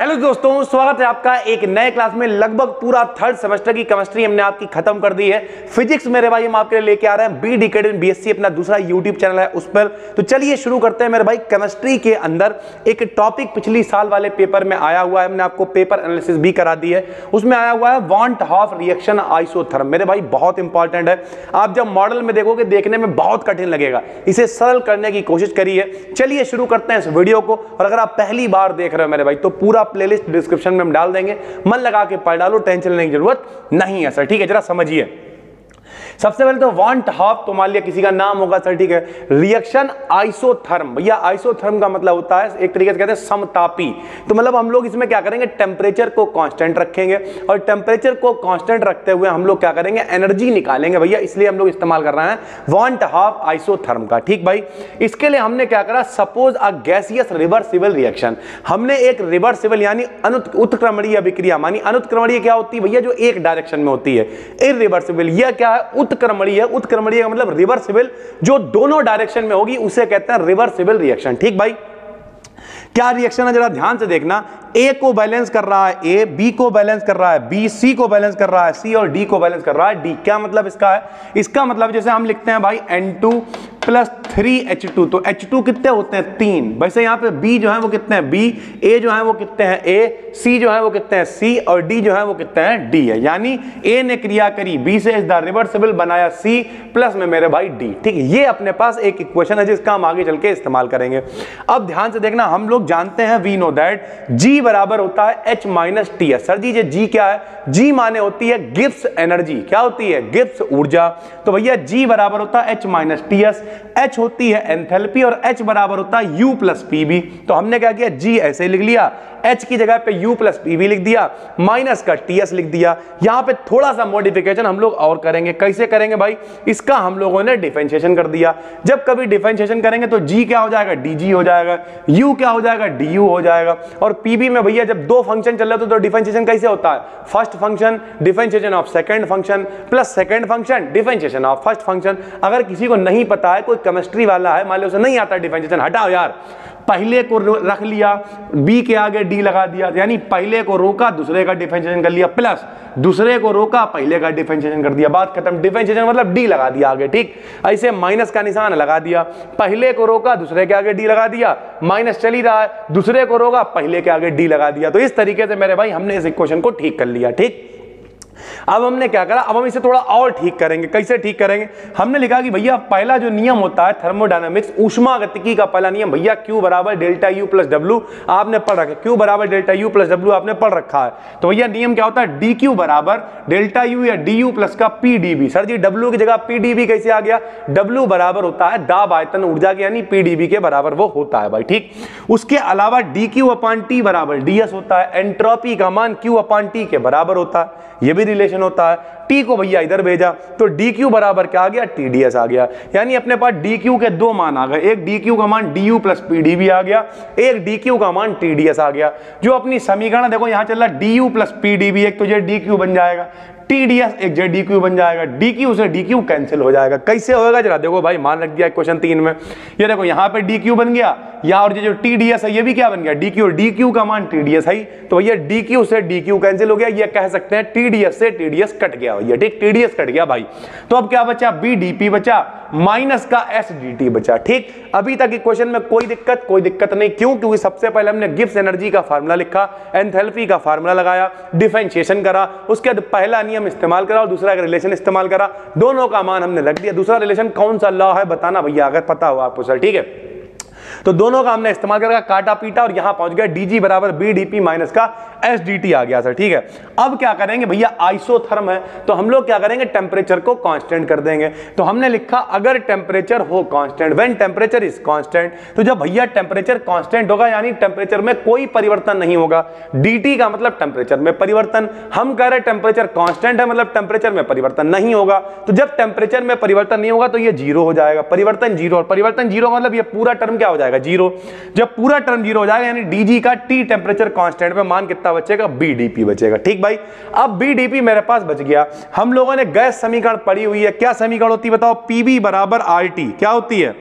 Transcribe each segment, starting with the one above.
Hello दोस्तों, स्वागत है आपका एक नए क्लास में। लगभग पूरा थर्ड सेमेस्टर की केमिस्ट्री हमने आपकी खत्म कर दी है। फिजिक्स मेरे भाई, हम आपके लिए लेके आ रहे हैं। बी डिकेड इन बीएससी अपना दूसरा यूट्यूब चैनल है उस पर। तो चलिए शुरू करते हैं। मेरे भाई केमिस्ट्री के अंदर एक टॉपिक पिछली साल वाले पेपर में आया हुआ है। हमने आपको पेपर एनालिसिस भी करा दी है। उसमें आया हुआ है वॉन्ट हाफ़ रिएक्शन आइसोथर्म मेरे भाई, बहुत इंपॉर्टेंट है। आप जब मॉडल में देखोगे, देखने में बहुत कठिन लगेगा। इसे सरल करने की कोशिश करिए। चलिए शुरू करते हैं इस वीडियो को। और अगर आप पहली बार देख रहे हो मेरे भाई तो पूरा प्लेलिस्ट डिस्क्रिप्शन में हम डाल देंगे। मन लगा के पढ़ डालो टेंशन लेने की ज़रूरत नहीं है सर ठीक है, जरा समझिए। सबसे पहले तो वांट हाफ़ तो मान लिया किसी का नाम होगा, सर, ठीक है? रिएक्शन आइसोथर्म भैया आइसोथर्म का मतलब होता है, एक तरीके से कहते हैं समतापी। तो मतलब हम लोग इसमें क्या करेंगे? टेम्परेचर को कांस्टेंट रखेंगे और टेम्परेचर को कांस्टेंट रखते हुए हम लोग क्या करेंगे? एनर्जी निकालेंगे। भैया, इसलिए हम लोग इस्तेमाल कर रहे हैं वांट हाफ़ आइसोथर्म का, ठीक भाई? इसके लिए हमने क्या करा? Suppose a gaseous reversible reaction हमने एक रिवर्सिबल यानी उत्क्रमणीय अभिक्रिया, मानी अनुत्क्रमणीय क्या होती है? भैया, जो एक डायरेक्शन में होती है। इरिवर्सिबल यह क्या है? उत्क्रमणीय उत्क्रमणीय का मतलब रिवर्सिबल जो दोनों डायरेक्शन में होगी, उसे कहते हैं रिवर्सिबल रिएक्शन ठीक भाई? क्या रिएक्शन है? जरा ध्यान से देखना। ए को बैलेंस कर रहा है ए बी को बैलेंस कर रहा है बी सी को बैलेंस कर रहा है सी और डी को बैलेंस कर रहा है डी क्या मतलब इसका है? इसका मतलब जैसे हम लिखते हैं भाई N two plus three H two तो एच टू कितने होते हैं? तीन। वैसे यहाँ पे बी जो है वो कितने हैं? बी ए जो है वो कितने हैं? ए सी जो है वो कितने हैं? सी और डी जो है वो कितने हैं? डी है। यानी ए ने क्रिया करी बी से इस द रिवर्सिबल बनाया सी प्लस में मेरे भाई डी ठीक है ये अपने पास एक इक्वेशन है जिसका हम आगे चल के इस्तेमाल करेंगे। अब ध्यान से देखना, हम लोग जानते हैं वी नो दैट जी बराबर होता है H minus T S sir ji, ये जी क्या है? जी माने होती है गिफ्ट एनर्जी क्या होती है? गिफ्ट ऊर्जा। तो भैया जी बराबर होता है H minus T S H होती है एंथैल्पी और एच बराबर होता है यू प्लस पी बी तो हमने क्या किया? जी ऐसे लिख लिया। एच की जगह पे यू प्लस पी बी लिख दिया। माइनस का टी एस लिख दिया। यहाँ पे थोड़ा सा मॉडिफिकेशन हम लोग और करेंगे। कैसे करेंगे भाई? इसका हम लोगों ने डिफरेंशिएशन कर दिया। जब कभी डिफरेंशिएशन करेंगे तो जी क्या हो जाएगा? डी जी हो जाएगा। यू क्या हो जाएगा? डी यू हो जाएगा। और पीबी में भैया जब दो फ़ंक्शन चल रहे तो डिफरेंशिएशन कैसे होता है? First function differentiation of second function plus second function differentiation of first function अगर किसी को नहीं पता है कोई केमिस्ट्री वाला है, मान लो उसे नहीं आता डिफरेंशिएशन हटाओ यार। पहले को रख लिया बी के आगे डी लगा दिया, यानी पहले को रोका, दूसरे का डिफरेंशिएशन कर लिया प्लस दूसरे को रोका, पहले का डिफरेंशिएशन कर दिया, बात खत्म। डिफरेंशिएशन मतलब डी लगा दिया आगे, ठीक? ऐसे माइनस का निशान लगा दिया, पहले को रोका, दूसरे के आगे डी लगा दिया माइनस चली रहा है, दूसरे को रोका, पहले के आगे डी लगा दिया। तो इस तरीके से मेरे भाई, हमने इस इक्वेशन को ठीक कर लिया, ठीक? अब हमने क्या करा? अब हम इसे थोड़ा और ठीक करेंगे। कैसे ठीक करेंगे? हमने लिखा कि भैया, पहला जो नियम होता है थर्मोडायनामिक्स ऊष्मा गतिकी का पहला नियम, भैया क्यू बराबर डेल्टा यू प्लस डब्ल्यू आपने पढ़ रखा क्यू बराबर डेल्टा यू प्लस डब्ल्यू आपने पढ़ रखा है। तो भैया, नियम क्या होता है? डी क्यू बराबर डेल्टा यू या डी यू प्लस का P D V sir ji W की जगह पी डी बी कैसे आ गया? डब्ल्यू बराबर होता है दाब आयतन ऊर्जा के, यानी पी डी बी के बराबर वो होता है भाई, ठीक? उसके अलावा डी क्यू अपान टी बराबर डी एस होता है एंट्रोपी का मान क्यू अपान टी के बराबर होता है। ये भी रिलेशन होता है। टी को भैया इधर भेजा तो डी क्यू बराबर क्या आ गया? टी डी एस आ गया। यानी अपने पास डी क्यू के दो मान आ गए। एक डी क्यू का मान D U plus P D भी आ गया, एक डी क्यू का मान टी डी एस आ गया। जो अपनी समीकरण, देखो यहाँ चल रहा D U plus P D भी एक तो ये डी क्यू बन जाएगा। टी डी एस एक जे डी क्यू बन जाएगा। डी क्यू से डी क्यू कैंसिल हो जाएगा। कैसे होगा जरा देखो भाई, मान रख दिया क्वेश्चन तीन में। ये देखो, यहाँ पे डी क्यू बन गया। यहाँ और ये जो टी डी एस है, ये भी क्या बन गया? डी क्यू डी क्यू का मान टी डी एस है। तो भैया डी क्यू से डी क्यू कैंसिल हो गया। ये कह सकते हैं टी डी एस से टी डी एस कट गया भैया। ठीक टी डी एस कट गया भाई। तो अब क्या बचा? बी डी पी बचा। माइनस का एस डी टी बचा। ठीक, अभी तक क्वेश्चन में कोई दिक्कत कोई दिक्कत नहीं। क्यों? क्योंकि सबसे पहले हमने गिब्स एनर्जी का फार्मूला लिखा एंथैल्पी का फार्मूला लगाया डिफरेंशिएशन करा। उसके बाद पहला इस्तेमाल करा और दूसरा एक रिलेशन इस्तेमाल करा। दोनों का मान हमने रख दिया। दूसरा रिलेशन कौन सा लॉ है बताना भैया, अगर पता हो आपको, सर, ठीक है? तो दोनों का हमने इस्तेमाल करके काटा पीटा और यहाँ पहुँच गया डीजी बराबर बी डीपी माइनस का एस डी टी आ गया, सर, ठीक है? अब क्या करेंगे भैया? आइसोथर्म है तो हम लोग क्या करेंगे? टेम्परेचर को कांस्टेंट कर देंगे। तो हमने लिखा, अगर टेम्परेचर हो constant when temperature is constant तो जब भैया टेम्परेचर कांस्टेंट होगा, यानी टेम्परेचर में कोई परिवर्तन नहीं होगा। dt का मतलब टेम्परेचर में परिवर्तन। हम कह रहे टेम्परेचर कांस्टेंट है मतलब टेम्परेचर में परिवर्तन नहीं होगा। तो जब टेम्परेचर में परिवर्तन नहीं होगा तो ये ज़ीरो हो जाएगा। परिवर्तन ज़ीरो, और परिवर्तन ज़ीरो मतलब ये पूरा टर्म क्या जाएगा ज़ीरो जब पूरा टर्म ज़ीरो हो जाएगा, यानी डीजी का टी टेम्परेचर कांस्टेंट पे मान कितना बचेगा? बीडीपी बचेगा। ठीक भाई? अब बीडीपी मेरे पास बच गया। हम लोगों ने गैस समीकरण पड़ी हुई है। क्या समीकरण होती है बताओ? पीबी बराबर आर क्या होती है?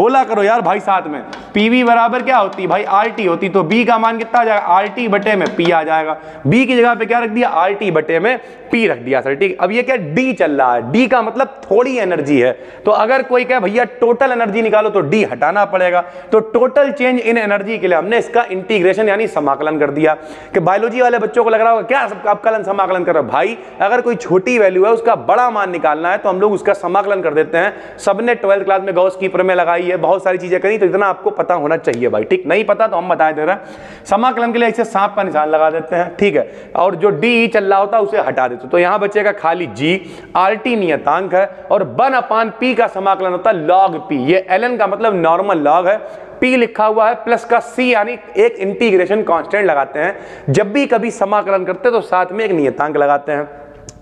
बोला करो यार भाई साथ में। पीवी बराबर क्या होती? भाई आर होती तो बी का मान कितना आ जाएगा? आर बटे में पी आ जाएगा। बी की जगह पे क्या रख दिया? आर बटे में पी रख दिया सर, ठीक? अब ये क्या डी चल रहा है? डी का मतलब थोड़ी एनर्जी है। तो अगर कोई कहे, भैया टोटल एनर्जी निकालो तो डी हटाना पड़ेगा। तो टोटल चेंज इन एनर्जी के लिए हमने इसका इंटीग्रेशन यानी समाकलन कर दिया। कि बायोलॉजी वाले बच्चों को लग रहा होगा, क्या अपकलन समाकलन कर रहा भाई, अगर कोई छोटी वैल्यू है, उसका बड़ा मान निकालना है तो हम लोग उसका समाकलन कर देते हैं। सबने ट्वेल्थ क्लास में गौस की में लगाई है बहुत सारी चीज़ें करी तो इतना आपको पता होना चाहिए भाई। ठीक, नहीं पता तो हम बता दे रहे हैं। समाकलन के लिए इसे सांप का निशान लगा देते हैं, ठीक है? और जो डी चल रहा होता है, उसे हटा देते तो यहाँ बचेगा खाली जी आर टी नियतांक है, और वन अपान पी का समाकलन होता है लॉग पी ये एल का मतलब नॉर्मल लॉग है। पी लिखा हुआ है प्लस का सी यानी एक इंटीग्रेशन कांस्टेंट लगाते हैं। जब भी कभी समाकलन करते हैं तो साथ में एक नियतांक लगाते हैं।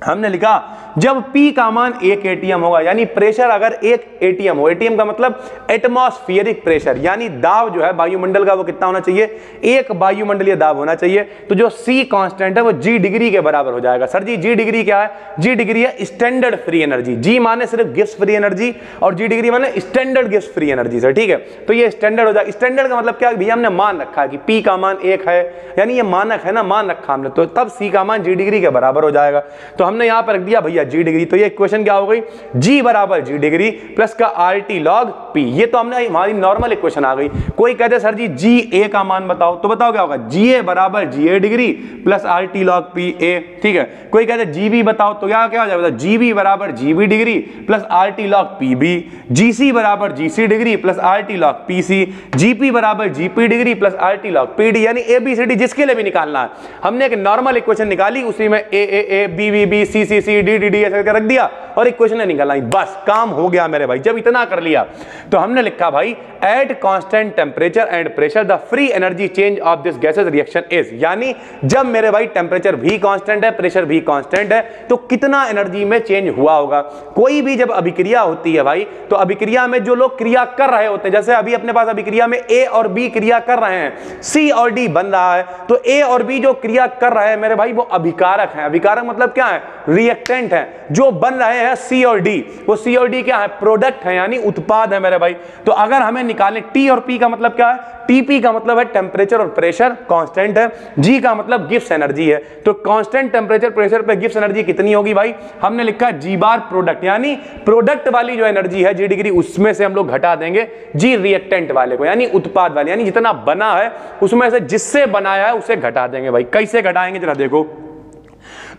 हमने लिखा, जब P का मान एक एटीएम होगा, यानी प्रेशर अगर एक एटीएम हो एटीएम का मतलब एटमॉस्फियरिक प्रेशर यानी दाब जो है वायुमंडल का वो कितना होना चाहिए? एक वायुमंडलीय दाब होना चाहिए। तो जो C कांस्टेंट है वो G डिग्री के बराबर हो जाएगा। सर जी, G डिग्री क्या है? G डिग्री है स्टैंडर्ड फ्री एनर्जी G माने सिर्फ़ गिफ्ट फ्री एनर्जी और G डिग्री माने स्टैंडर्ड गिफ्ट फ्री एनर्जी सर ठीक है? तो ये स्टैंडर्ड हो जाएगा स्टैंडर्ड का मतलब क्या भैया, हमने मान रखा है कि P का मान एक है। यानी ये मानक है ना, मान रखा हमने। तो तब सी का मान जी डिग्री के बराबर हो जाएगा। तो हमने यहाँ पर रख दिया, भैया जी डिग्री तो ये इक्वेशन क्या हो गई? जी बराबर जी डिग्री प्लस का आर टी लॉग पी ये तो हमने हमारी नॉर्मल इक्वेशन आ गई। कोई कहते सर जी जी ए का मान बताओ। तो बताओ क्या होगा? जी ए बराबर G A degree plus R T log P A ठीक है? कोई कहते जी बी बताओ तो क्या क्या हो जाएगा? जी बी बराबर G B degree plus R T log P B G C बराबर G C degree plus R T log P C G P बराबर G P degree plus R T log P D यानी A B C D जिसके लिए भी निकालना है। हमने एक नॉर्मल इक्वेशन निकाली, उसी में A A A B B B C C C D D D, ऐसे करके रख दिया और इक्वेशन निकाला। बस, काम हो गया मेरे भाई, जब इतना कर लिया। तो हमने लिखा, भाई at constant temperature and pressure the free energy change of this gases reaction is यानी, जब मेरे भाई टेम्परेचर भी कांस्टेंट है प्रेशर भी कांस्टेंट है तो कितना एनर्जी में चेंज हुआ होगा? कोई भी जब अभिक्रिया होती है भाई तो अभिक्रिया में जो लोग क्रिया कर रहे होते हैं, जैसे अभी अपने पास अभिक्रिया में ए और बी क्रिया कर रहे हैं सी और डी बन रहा है तो ए और बी जो क्रिया कर रहे हैं, मेरे भाई, वो अभिकारक है। अभिकारक मतलब क्या है? रिएक्टेंट है। जो बन रहे हैं सी और डी वो सी और डी क्या है? प्रोडक्ट है, यानी उत्पाद है मेरे भाई। तो अगर हमें निकालें टी और पी का मतलब क्या है? टीपी का मतलब है टेम्परेचर और प्रेशर कांस्टेंट है। जी का मतलब गिफ्ट एनर्जी है। तो कांस्टेंट टेम्परेचर प्रेशर पे गिफ्ट एनर्जी कितनी होगी भाई? हमने लिखा जी बार प्रोडक्ट यानी प्रोडक्ट वाली जो एनर्जी है जी डिग्री उसमें से हम लोग घटा देंगे जी रिएक्टेंट वाले को, यानी उत्पाद वाले, यानी जितना बना है, उसमें से जिससे बनाया है, उसे घटा देंगे भाई। कैसे घटाएँगे? जरा देखो।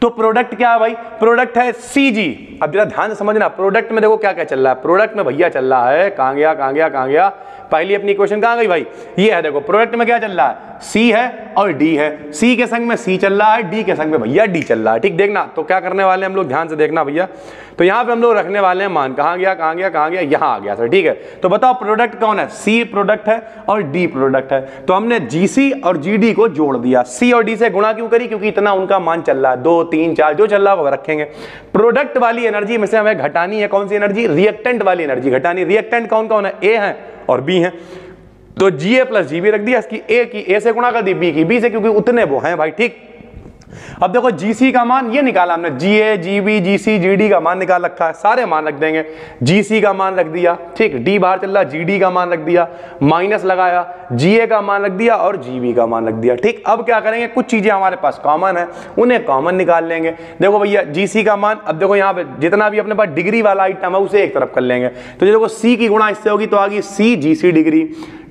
तो प्रोडक्ट क्या है भाई? प्रोडक्ट है सीजी अब जरा ध्यान से समझना प्रोडक्ट में देखो क्या क्या चल रहा है। प्रोडक्ट में भैया चल रहा है, कहाँ गया कहाँ गया कहाँ गया? पहली अपनी क्वेश्चन कहाँ गई भाई? ये है देखो प्रोडक्ट में क्या चल रहा है? सी है और डी है। सी के संग में सी चल रहा है डी के संग में भैया डी चल रहा है। ठीक, देखना तो क्या करने वाले हम लोग? ध्यान से देखना भैया। तो यहाँ पे हम लोग रखने वाले हैं मान। कहाँ गया कहाँ गया कहाँ गया? यहाँ आ गया, सर, ठीक है? तो बताओ प्रोडक्ट कौन है? सी प्रोडक्ट है और डी प्रोडक्ट है। तो हमने जीसी और जीडी को जोड़ दिया। सी और डी से गुणा क्यों करी? क्योंकि इतना उनका मान चल रहा है। दो तीन, चार, जो चल रहा है वो रखेंगे। प्रोडक्ट वाली एनर्जी में से हमें घटानी है कौन सी एनर्जी रिएक्टेंट वाली एनर्जी घटानी। रिएक्टेंट कौन कौन है? ए है और बी है। तो जी ए प्लस जी बी रख दिया, इसकी ए की ए से गुणा कर दी बी की बी से, क्योंकि उतने वो हैं भाई, ठीक? अब देखो जीसी का मान ये निकाला हमने जी ए जी बी जी सी जी डी का मान निकाल रखा है, सारे मान रख देंगे। जीसी का मान रख दिया, ठीक डी बाहर चल रहा जी डी का मान रख दिया माइनस लगाया जी ए का मान रख दिया और जी बी का मान रख दिया, ठीक। अब क्या करेंगे, कुछ चीज़ें हमारे पास कॉमन है, उन्हें कॉमन निकाल लेंगे। देखो भैया जीसी का मान, अब देखो यहाँ पे जितना भी अपने पास डिग्री वाला आइटम है, उसे एक तरफ़ कर लेंगे। तो देखो सी की गुणा इससे होगी तो आ गई C G C degree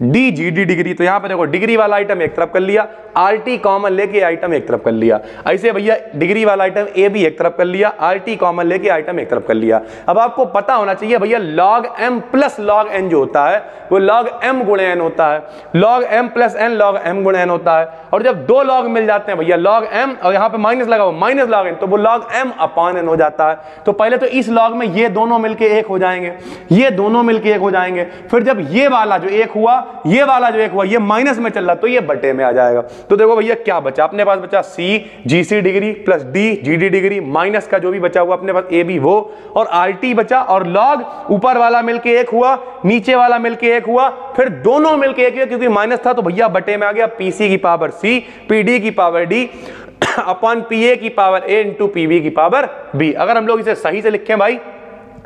D G D degree तो यहाँ पे देखो डिग्री वाला आइटम एक तरफ़ कर लिया आर टी कॉमन लेके आइटम एक तरफ़ कर लिया। ऐसे भैया डिग्री वाला आइटम ए भी एक तरफ़ कर लिया आर टी कॉमन लेके आइटम एक तरफ़ कर लिया। अब आपको पता होना चाहिए भैया log M plus log N जो होता है, वो लॉग एम गुण एन होता है। Log M plus N log M गुण एन होता है। और जब दो लॉग मिल जाते हैं भैया लॉग एम और यहाँ पे माइनस लगाओ माइनस लॉग एन तो वो लॉग एम अपॉन एन हो जाता है। तो पहले तो इस लॉग में ये दोनों मिलके एक हो जाएँगे, ये दोनों मिलके एक हो जाएँगे। फिर जब ये वाला जो एक हुआ ये वाला जो एक हुआ, ये माइनस में चल रहा तो ये बटे में आ जाएगा। तो देखो भैया, क्या बचा? अपने पास बचा C G C degree plus D G D degree minus का जो भी बचा हुआ, अपने पास ए बी वो। और आर टी बचा और लॉग ऊपर वाला मिलके एक हुआ, नीचे वाला मिलके एक हुआ, फिर दोनों मिलके एक हुआ क्योंकि माइनस था तो भैया बटे में आ गया। पीसी की पावर सी पीडी की power D upon P A की power A into P B की पावर बी अगर हम लोग इसे सही से लिखें भाई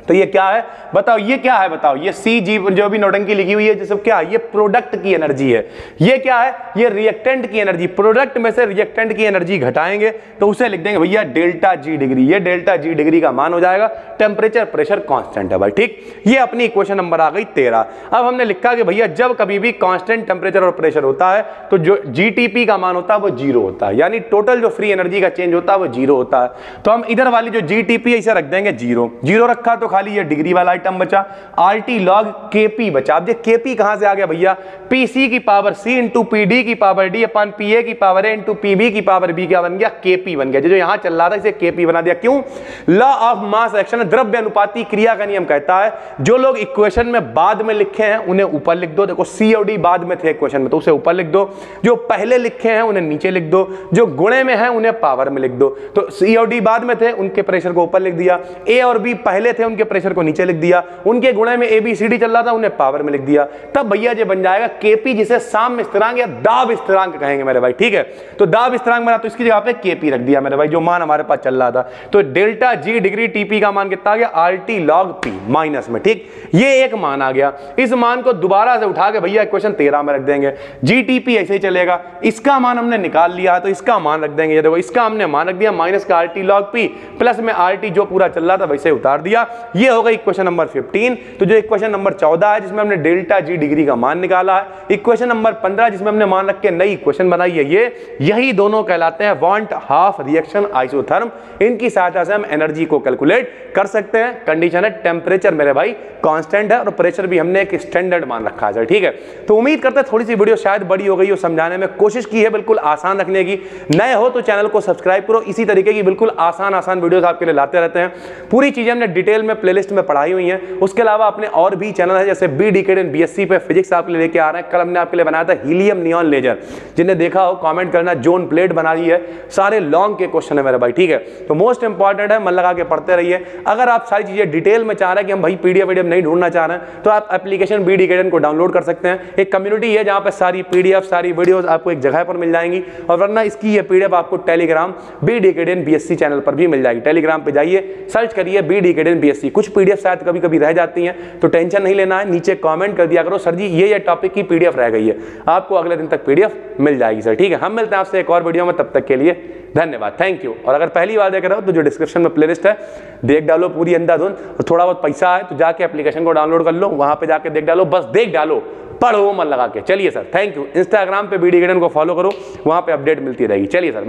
तो ये क्या है? बताओ, ये क्या है बताओ? ये सी जी जो भी नोटंकी लिखी हुई है जैसे क्या ये प्रोडक्ट की एनर्जी है। ये क्या है? ये रिएक्टेंट की एनर्जी प्रोडक्ट में से रिएक्टेंट की एनर्जी घटाएँगे तो उसे लिख देंगे भैया डेल्टा जी डिग्री। ये डेल्टा जी डिग्री का मान हो जाएगा। टेम्परेचर प्रेशर कॉन्स्टेंट है भाई, ठीक? ये अपनी इक्वेशन नंबर आ गई तेरह। अब हमने लिखा कि भैया जब कभी भी कॉन्स्टेंट टेम्परेचर और प्रेशर होता है तो जो जीटीपी का मान होता है, वो ज़ीरो होता है। यानी टोटल जो फ्री एनर्जी का चेंज होता है, वो ज़ीरो होता है। तो हम इधर वाली जो जीटीपी इसे रख देंगे ज़ीरो ज़ीरो रखा तो खाली, ये डिग्री वाला आइटम बचा। R T log K P बचा। अब के पी कहाँ से आ गया भैया? पी सी की power C into P D की power D upon P A की power A into P B की पावर बी क्या बन गया? के पी बन गया। जो यहाँ चल रहा था, इसे के पी बना दिया। क्यों? लॉ ऑफ़ मास एक्शन द्रव्य अनुपाती क्रिया का नियम कहता है, जो लोग इक्वेशन में बाद में लिखे हैं, उन्हें ऊपर लिख दो। देखो सी और डी बाद में थे इक्वेशन में तो उसे ऊपर लिख दो। जो पहले लिखे हैं, उन्हें नीचे लिख दो। जो गुणे में है, उन्हें पावर में लिख दो। तो सी और डी बाद में थे, उनके प्रेशर को ऊपर लिख दिया। ए और बी पहले थे, उनके प्रेशर को नीचे लिख दिया, उनके गुणे में ए बी सी डी चल रहा था, उन्हें पावर में लिख दिया। तब भैया जो बन जाएगा केपी जिसे साम स्थिरांक या दाब स्थिरांक कहेंगे मेरे भाई, ठीक है? तो दाब स्थिरांक बना तो इसकी जगह पे केपी रख दिया मेरे भाई, जो मान हमारे पास चल रहा था। तो डेल्टा जी डिग्री टीपी का मान कितना आ गया? R T log P minus में, ठीक? ये एक मान आ गया। इस मान को दोबारा से उठा के भैया क्वेश्चन तेरह में रख देंगे। जीटीपी ऐसे ही चलेगा। इसका मान हमने निकाल लिया तो इसका मान रख देंगे। देखो, इसका हमने मान रख दिया माइनस का R T log P plus में आर टी जो पूरा चल रहा था, वैसे उतार दिया। ये होगा इक्वेशन नंबर 15 तो जो इक्वेशन नंबर 14 है, जिसमें हमने डेल्टा जी डिग्री का मान निकाला है इक्वेशन नंबर 15 जिसमें हमने मान रख के नई इक्वेशन बनाई है, ये, यही दोनों कहलाते हैं वांट हाफ़ रिएक्शन आइसोथर्म इनकी सहायता से हम एनर्जी को कैलकुलेट कर सकते हैं। कंडीशन है टेम्परेचर मेरे भाई कॉन्स्टेंट है और प्रेशर भी हमने एक स्टैंडर्ड मान रखा है। ठीक है? तो उम्मीद करते हैं थोड़ी सी वीडियो शायद बड़ी हो गई हो, समझाने में कोशिश की है बिल्कुल आसान रखने की। नए हो तो चैनल को सब्सक्राइब करो। इसी तरीके की बिल्कुल आसान आसान वीडियोस आपके लिए लाते रहते हैं। पूरी चीज़ें हमने डिटेल में प्लेलिस्ट में पढ़ाई हुई हैं। उसके अलावा अपने और भी चैनल है, जैसे B decade B S C पे फिजिक्स आपके लिए लेके आ रहे हैं। कल हमने आपके लिए बनाया था हीलियम नियॉन लेजर जिन्हें देखा हो कमेंट करना जोन प्लेट बना दी है। सारे लॉन्ग के क्वेश्चन है मेरे भाई, ठीक है? तो मोस्ट इंपॉर्टेंट है, मन लगा के पढ़ते रहिए। अगर आप सारी चीज़ें डिटेल में चाह रहे हैं कि हम भाई पीडीएफ वीडियो नहीं ढूंढना चाह रहे हैं तो आप एप्लीकेशन बी डिकेडन को डाउनलोड कर सकते हैं। एक कम्युनिटी है जहाँ पर सारी पीडीएफ सारी वीडियोस आपको एक जगह पर मिल जाएँगी। और वरना इसकी ये पीडीएफ आपको टेलीग्राम बी बीएससी चैनल पर भी मिल जाएगी। टेलीग्राम पर जाइए सर्च करिए बी डिकेडन बीएससी कुछ पीडीएफ शायद कभी कभी रह जाती हैं तो टेंशन नहीं लेना है नीचे कमेंट कर दिया करो, सर जी ये ये टॉपिक की पीडीएफ रह गई है। आपको अगले दिन तक पीडीएफ मिल जाएगी, सर। ठीक है, हम मिलते हैं आपसे एक और वीडियो में, तब तक के लिए धन्यवाद। थैंक यू और अगर पहली बार देख रहे हो तो जो डिस्क्रिप्शन में प्लेलिस्ट है, देख डालो पूरी अंधाधुन। और थोड़ा बहुत पैसा है तो जाके एप्लीकेशन को डाउनलोड कर लो, वहाँ पे जाके देख डालो, बस देख डालो, पढ़ो मन लगा के। चलिए, सर थैंक यू इंस्टाग्राम पे वीडियो को फॉलो करो, वहाँ पे अपडेट मिलती रहेगी। चलिए, सर